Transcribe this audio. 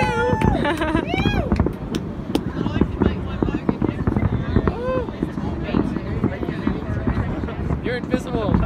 too. You're invisible.